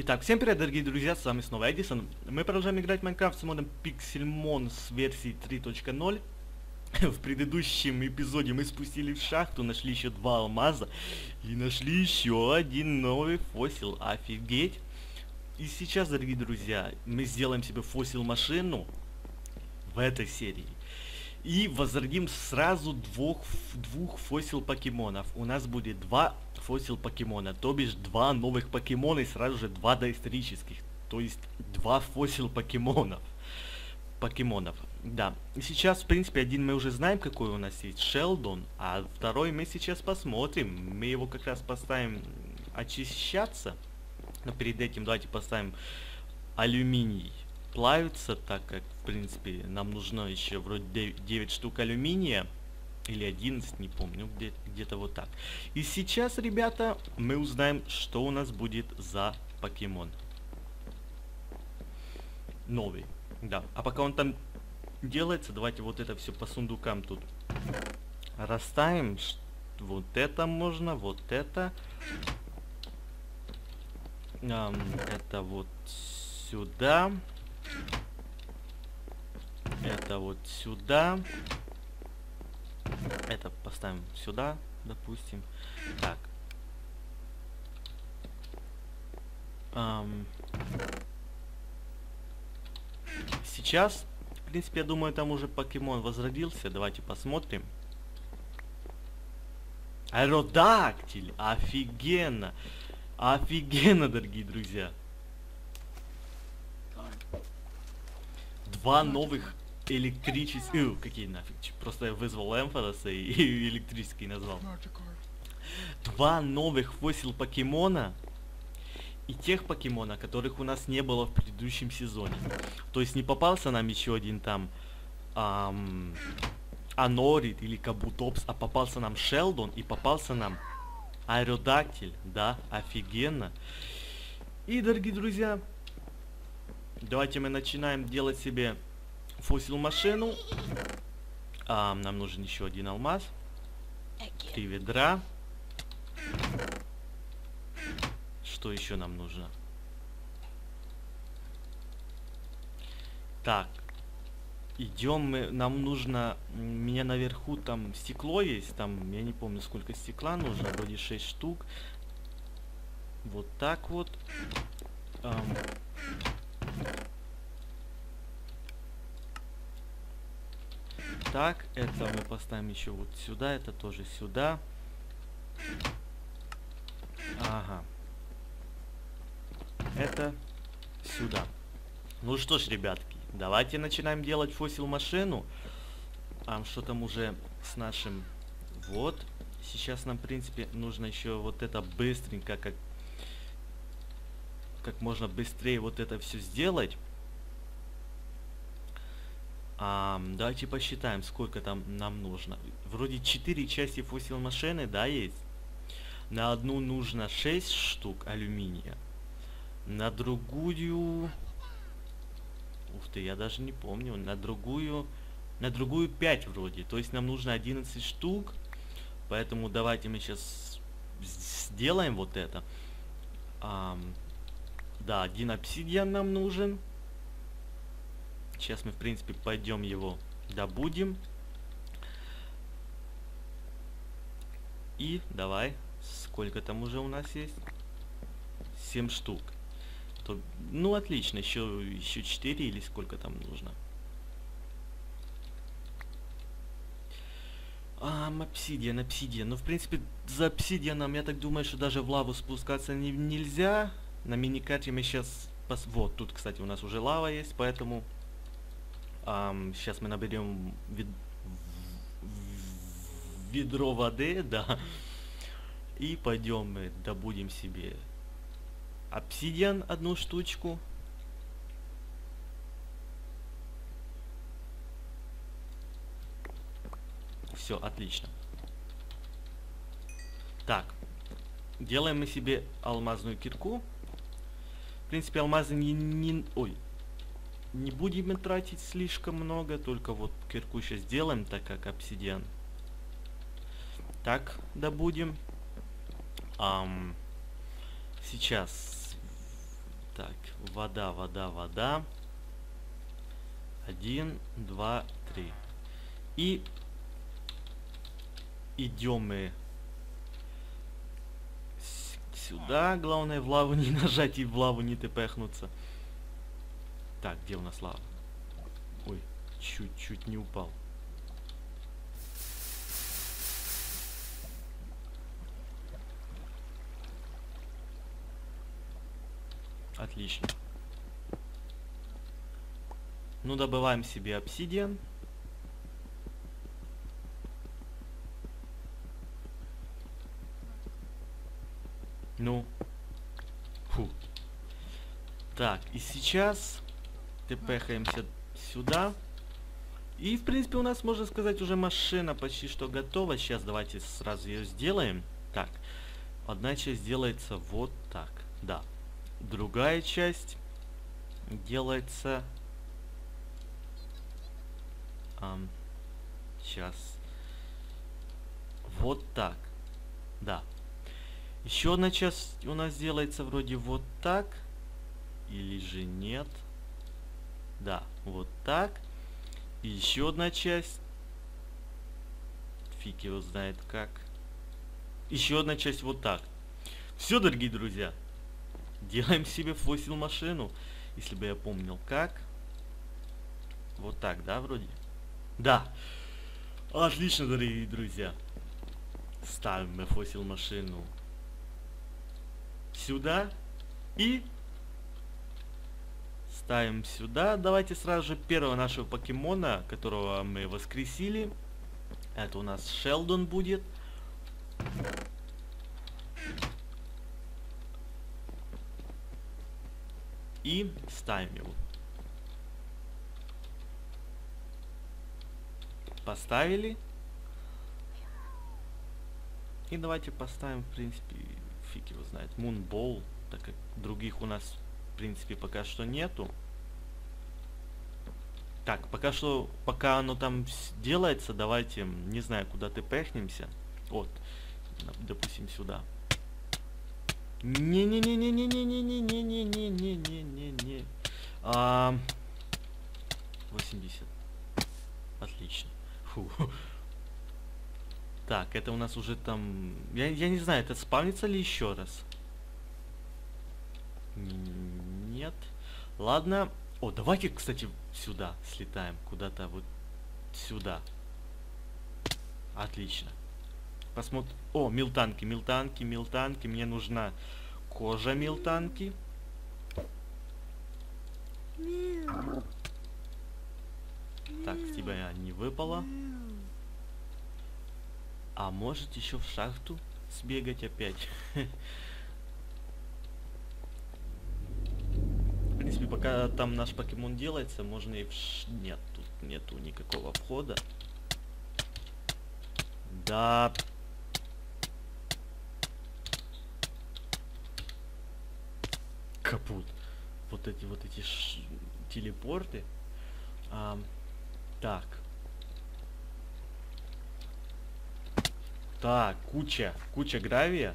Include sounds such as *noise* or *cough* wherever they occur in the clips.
Итак, всем привет, дорогие друзья, с вами снова Эдисон. Мы продолжаем играть в Майнкрафт с модом Pixelmon с версии 3.0. *laughs* В предыдущем эпизоде мы спустили в шахту, нашли еще два алмаза и нашли еще один новый фосил. Офигеть! И сейчас, дорогие друзья, мы сделаем себе фосил машину в этой серии. И возродим сразу двух, двух фосил покемонов. У нас будет два фосил покемона, то бишь два новых покемона и сразу же два доисторических. То есть два фосил покемонов. Покемонов, да. И сейчас, в принципе, один мы уже знаем, какой у нас есть, Шелдон, а второй мы сейчас посмотрим. Мы его как раз поставим очищаться. Но перед этим давайте поставим алюминий плавится, так как, в принципе, нам нужно еще вроде 9, 9 штук алюминия. Или 11, не помню, где-то где вот так. И сейчас, ребята, мы узнаем, что у нас будет за покемон. Новый. Да. А пока он там делается, давайте вот это все по сундукам тут расставим. Вот это можно, вот это. Um, это вот сюда. Это вот сюда. Поставим сюда, допустим. Так. Um, сейчас, в принципе, я думаю, там уже покемон возродился. Давайте посмотрим. Аэродактиль! Офигенно! Офигенно, дорогие друзья! Два новых электрических... Э, какие нафиг? Просто я вызвал Эмфороса и, и электрический назвал. Два новых фосил покемона и тех покемона, которых у нас не было в предыдущем сезоне. То есть не попался нам еще один там эм, Анорит или Кабутопс, а попался нам Шелдон и попался нам Аэродактиль. Да, офигенно. И, дорогие друзья, давайте мы начинаем делать себе фосил машину. А, нам нужен еще один алмаз. Три ведра. Что еще нам нужно? Так. Идем мы, нам нужно, у меня наверху там стекло есть, там, я не помню сколько стекла нужно, вроде 6 штук. Вот так вот. Эм, Так, это мы поставим еще вот сюда, это тоже сюда. Ага. Это сюда. Ну что ж, ребятки, давайте начинаем делать фосил машину. А что там уже с нашим... Вот. Сейчас нам, в принципе, нужно еще вот это быстренько, как, как можно быстрее вот это все сделать. А, давайте посчитаем, сколько там нам нужно. Вроде 4 части фосил машины, да, есть? На одну нужно 6 штук алюминия. На другую... Ух ты, я даже не помню. На другую... На другую 5 вроде. То есть нам нужно 11 штук. Поэтому давайте мы сейчас сделаем вот это. А, да, один обсидиан нам нужен. Сейчас мы, в принципе, пойдем его добудем. И давай, сколько там уже у нас есть? 7 штук. То, ну, отлично, еще, еще 4 или сколько там нужно. А, обсидиан, обсидиан. Ну, в принципе, за обсидианом, я так думаю, что даже в лаву спускаться не, нельзя. На миникарте мы сейчас... Пос... Вот, тут, кстати, у нас уже лава есть, поэтому Um, сейчас мы наберем вед... ведро воды, *laughs* да. И пойдем мы добудем себе обсидиан одну штучку. Все, отлично. Так. Делаем мы себе алмазную кирку. В принципе, алмазы не... не ой, не будем тратить слишком много, только вот кирку сейчас сделаем, так как обсидиан. Так, добудем. Um, сейчас Так, вода, вода, вода. Один, два, три. И идем мы сюда. Главное в лаву не *laughs* нажать и в лаву не тпхнуться. Так, где у нас лава? Ой, чуть-чуть не упал. Отлично. Ну, добываем себе обсидиан. Ну. Фу. Так, и сейчас тпхаемся сюда. И, в принципе, у нас, можно сказать, уже машина почти что готова. Сейчас давайте сразу ее сделаем. Так, одна часть делается вот так. Да. Другая часть делается... Um, сейчас. Вот так. Да. Еще одна часть у нас делается вроде вот так. Или же нет. Да, вот так. И еще одна часть. Фиг его знает как. Еще одна часть вот так. Все, дорогие друзья. Делаем себе фосил машину. Если бы я помнил как. Вот так, да, вроде? Да. Отлично, дорогие друзья. Ставим мы фосил машину сюда и ставим сюда. Давайте сразу же первого нашего покемона, которого мы воскресили. Это у нас Шелдон будет. И ставим его. Поставили. И давайте поставим, в принципе, фиг его знает, Moonball, так как других у нас, в принципе, пока что нету. Так, пока что, пока оно там делается, давайте, не знаю, куда ты пехнемся. Вот, допустим, сюда. Не-не-не-не-не-не-не-не-не-не-не-не-не. А, 80. Отлично. Фу. Так, это у нас уже там... Я, я не знаю, это спавнится ли еще раз? Нет. Ладно. О, давайте, кстати, сюда слетаем. Куда-то вот сюда. Отлично. Посмотрим. О, милтанки, милтанки, милтанки. Мне нужна кожа милтанки. Так, с тебя не выпало. А может еще в шахту сбегать опять? *laughs* принципе, пока там наш покемон делается, можно и. Нет, тут нету никакого входа. Да. Капут. Вот эти вот эти ш... телепорты. А, так. Так, куча, куча гравия.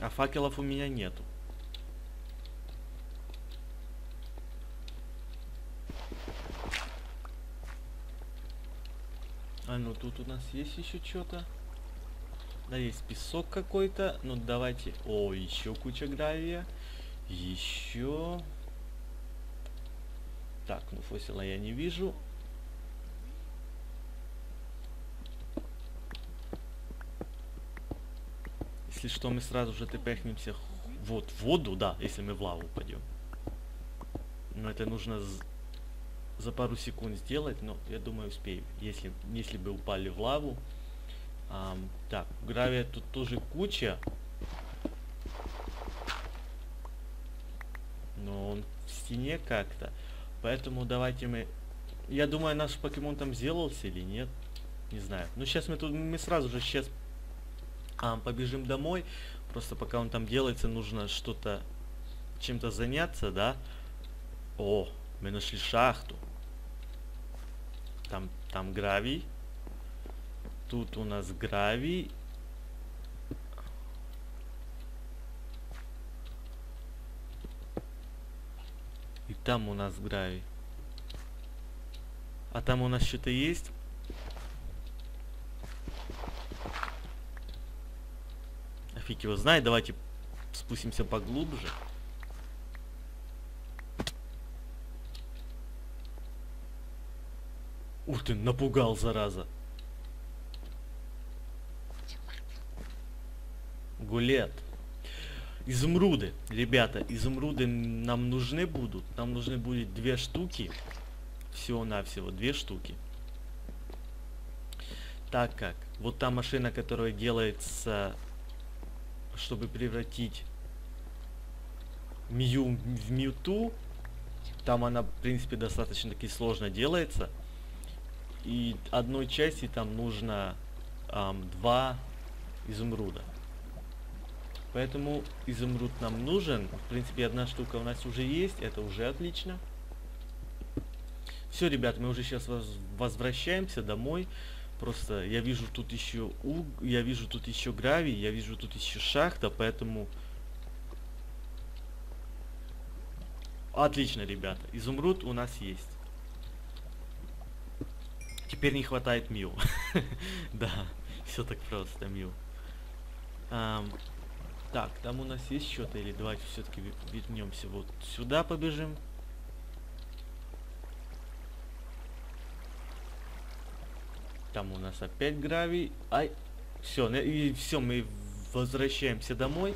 А факелов у меня нету. А ну тут у нас есть еще что-то. Да, есть песок какой-то. Ну давайте. О, еще куча гравия. Еще. Так, ну фосила я не вижу. Если что, мы сразу же тпхнемся вот в воду, да, если мы в лаву упадем. Но это нужно за пару секунд сделать, но я думаю успею. Если, если бы упали в лаву. Ам, так, гравия тут тоже куча. Но он в стене как-то. Поэтому давайте мы... Я думаю, наш покемон там сделался или нет. Не знаю. Ну сейчас мы тут, мы сразу же сейчас а, побежим домой. Просто пока он там делается, нужно что-то чем-то заняться, да? О, мы нашли шахту там, там гравий. Тут у нас гравий. И там у нас гравий. А там у нас что-то есть? А фиг его знает. Давайте спустимся поглубже. Ты, напугал, зараза. Гулет. Изумруды. Ребята, изумруды нам нужны будут. Нам нужны будет две штуки. Всего-навсего две штуки. Так как вот та машина, которая делается, чтобы превратить Мью в Мьюту, там она, в принципе, достаточно таки сложно делается. И одной части там нужно эм, два изумруда. Поэтому изумруд нам нужен. В принципе, одна штука у нас уже есть. Это уже отлично. Все, ребят, мы уже сейчас воз возвращаемся домой. Просто я вижу тут еще уг... я вижу тут еще гравий, я вижу тут еще шахта, поэтому... Отлично, ребята. Изумруд у нас есть. Теперь не хватает Мил. *laughs* да, все так просто, Мил. так, там у нас есть что-то, или давайте все-таки вернемся вот сюда побежим. Там у нас опять гравий. Ай, все, и все, мы возвращаемся домой.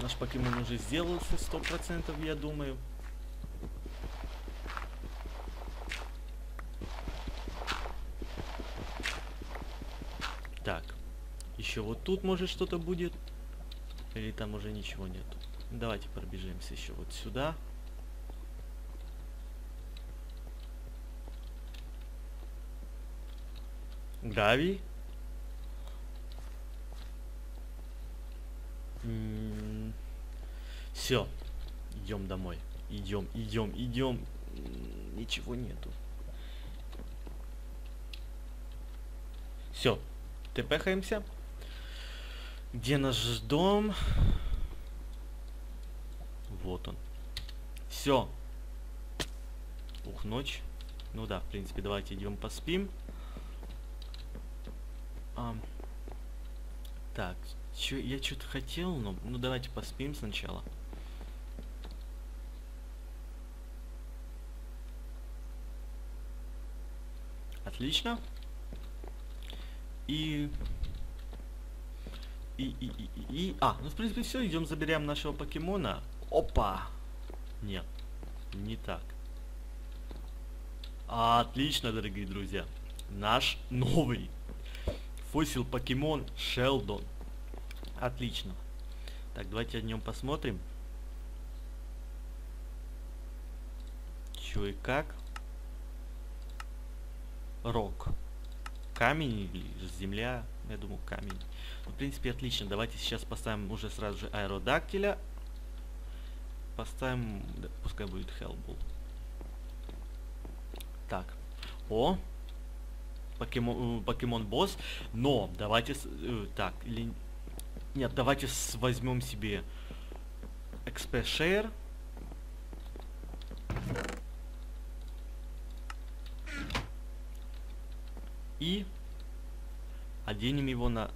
Наш покемон уже сделался сто процентов, я думаю. Так. Еще вот тут может что-то будет. Или там уже ничего нет. Давайте пробежимся еще вот сюда. Гравий. Все. Идем домой. Идем, идем, идем. Ничего нету. Все. Тпхаемся. Где наш дом? Вот он. Все. Ух, ночь. Ну да, в принципе, давайте идем поспим. А, так, чё, я что-то хотел, но ну давайте поспим сначала. Отлично. И... И, и, и, и... А, ну в принципе все, идем заберем нашего покемона. Опа! Нет, не так. Отлично, дорогие друзья. Наш новый фосил покемон Шелдон. Отлично. Так, давайте о нем посмотрим. Чё и как. Рок камень или земля, я думаю камень. Ну, в принципе, отлично. Давайте сейчас поставим уже сразу же аэродактиля. Поставим, да, пускай будет Hellbull. Так. О! Покемон, э, покемон босс. Но, давайте... Э, так, или... Нет, давайте возьмем себе XP Share. И оденем его на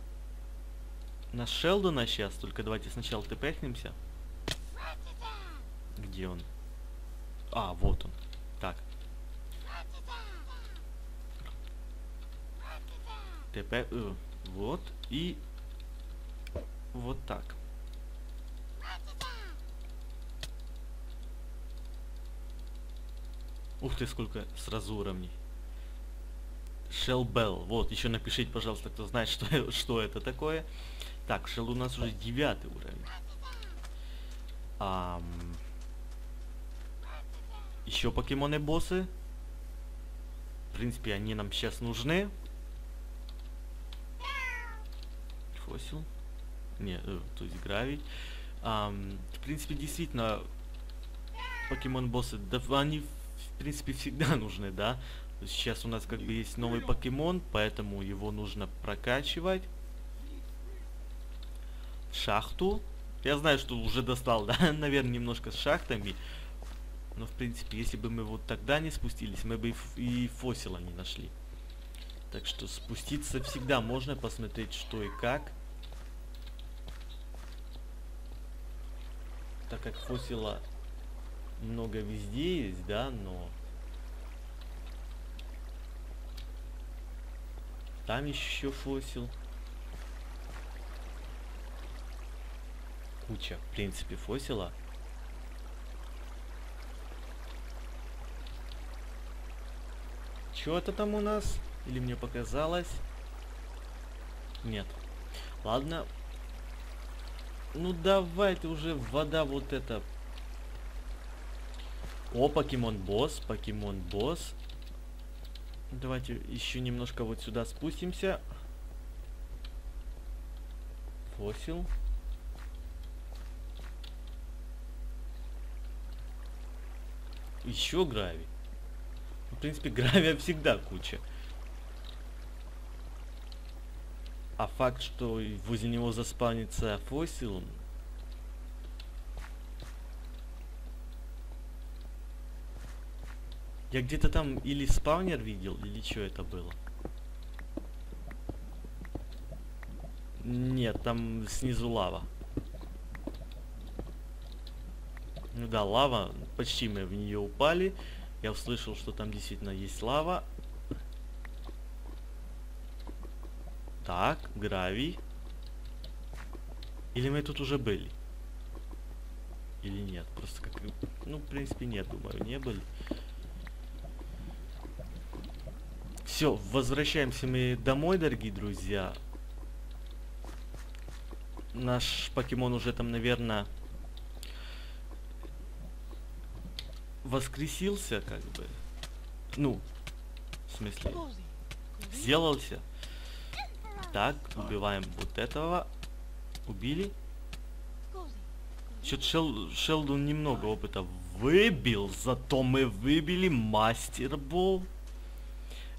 на Шелдона сейчас. Только давайте сначала тпхнемся. Где он? А, вот он. Так. ТП... Э, вот. И... Вот так. Ух ты, сколько сразу уровней. Shell Bell. Вот, еще напишите, пожалуйста, кто знает, *laughs* что, что это такое. Так, Shell у нас уже девятый уровень. Ам... Еще покемоны-боссы. В принципе, они нам сейчас нужны. Фосил. Не, э, то есть гравий. Ам, в принципе, действительно, покемон-боссы, да, они, в принципе, всегда *laughs* нужны, да? Сейчас у нас как бы есть новый покемон, поэтому его нужно прокачивать. Шахту. Я знаю, что уже достал, *laughs* да, наверное, немножко с шахтами. Но, в принципе, если бы мы вот тогда не спустились, мы бы и фосила не нашли. Так что спуститься всегда можно, посмотреть что и как. Так как фосила много везде есть, да, но... Там еще фосил. Куча, в принципе, фосила. Чё это там у нас? Или мне показалось? Нет. Ладно. Ну давай ты уже вода вот это. О, покемон босс, покемон босс. Давайте еще немножко вот сюда спустимся. Фосил. Еще гравий. В принципе, *laughs* гравия всегда куча. А факт, что возле него заспавнится фосил... Я где-то там или спавнер видел, или что это было? Нет, там снизу лава. Ну да, лава, почти мы в нее упали. Я услышал, что там действительно есть лава. Так, гравий. Или мы тут уже были? Или нет? Просто как... Ну, в принципе, нет, думаю, не были. Все, возвращаемся мы домой, дорогие друзья. Наш покемон уже там, наверное, воскресился, как бы. Ну, в смысле, сделался. Так, убиваем вот этого. Убили. Чё-то Шел, Шелдон немного опыта выбил, зато мы выбили мастербол.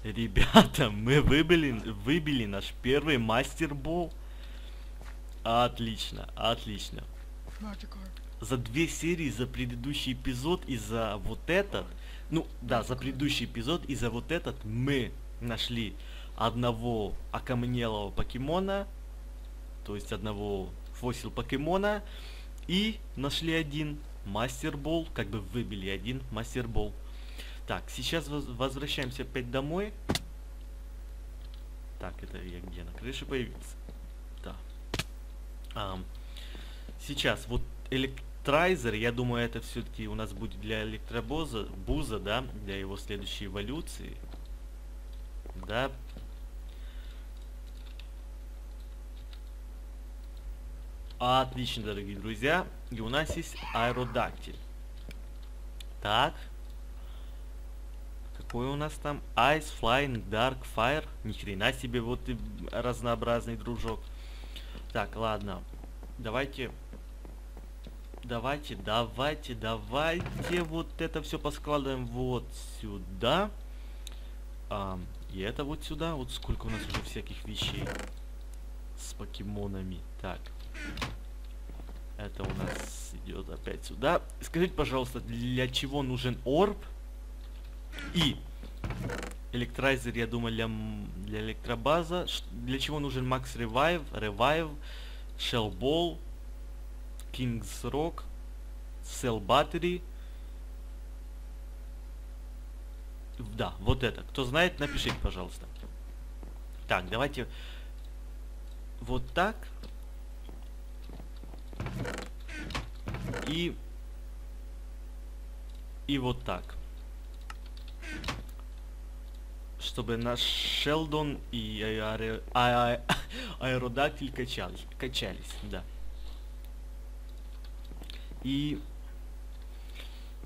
Ребята, мы выбили, выбили наш первый мастербол. Отлично, отлично. За две серии, за предыдущий эпизод и за вот этот, ну да, за предыдущий эпизод и за вот этот мы нашли одного окаменелого покемона, то есть одного фосил покемона, и нашли один мастербол, как бы выбили один мастербол. Так, сейчас воз- возвращаемся опять домой. Так, это я где на крыше появился? Да. Ам, сейчас вот электрайзер, я думаю, это все-таки у нас будет для электробоза, буза, да, для его следующей эволюции. Да. Отлично, дорогие друзья. И у нас есть аэродактиль. Так. Какой у нас там? Ice, Flying, Dark, Fire. Ни хрена себе, вот и разнообразный дружок. Так, ладно. Давайте... Давайте, давайте, давайте вот это все поскладываем вот сюда. Ам, и это вот сюда. Вот сколько у нас уже всяких вещей с покемонами. Так. Это у нас идет опять сюда. Скажите, пожалуйста, для чего нужен орб? И электрайзер, я думаю, для, для электробаза. Ш- Для чего нужен Max Revive, Revive, Shell Ball, King's Rock, Cell Battery. Да, вот это. Кто знает, напишите, пожалуйста. Так, давайте вот так. И... И вот так. Чтобы наш Шелдон и аэро- а- а- *laughs* аэродактиль качались, качались, да. И...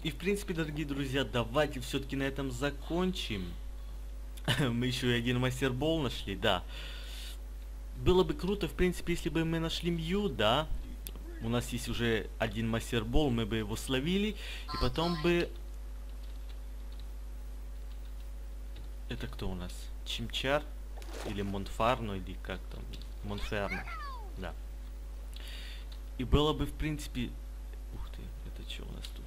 И в принципе, дорогие друзья, давайте все-таки на этом закончим. *laughs* Мы еще и один мастербол нашли, да. Было бы круто, в принципе, если бы мы нашли Мью, да. У нас есть уже один мастербол, мы бы его словили. И потом бы... Это кто у нас? Чимчар? Или Монфарно, или как там? Монферно. Да. И было бы, в принципе... Ух ты, это что у нас тут?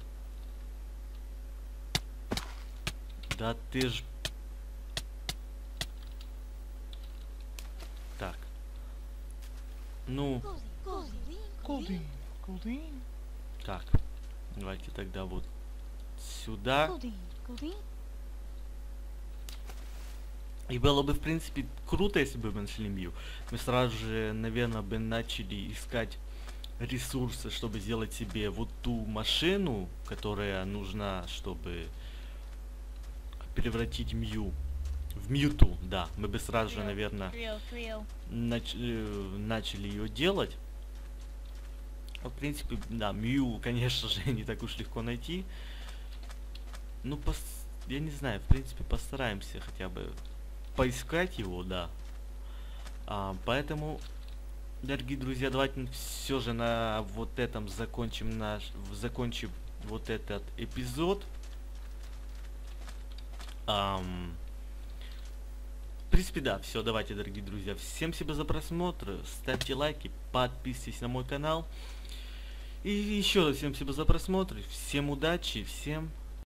Да ты ж... Так. Ну, Колдин, Колдин. так. Давайте тогда вот сюда. И было бы, в принципе, круто, если бы мы нашли Мью. Мы сразу же, наверное, бы начали искать ресурсы, чтобы сделать себе вот ту машину, которая нужна, чтобы превратить Мью в Мьюту, да. Мы бы сразу же, наверное, нач э, начали ее делать. В принципе, да, Мью, конечно же, *laughs* не так уж легко найти. Ну, пос... я не знаю, в принципе, постараемся хотя бы поискать его, да. А, поэтому, дорогие друзья, давайте все же на вот этом закончим наш, закончим вот этот эпизод. Ам, в принципе, да, все, давайте, дорогие друзья. Всем спасибо за просмотр, ставьте лайки, подписывайтесь на мой канал. И еще раз всем спасибо за просмотр, всем удачи, всем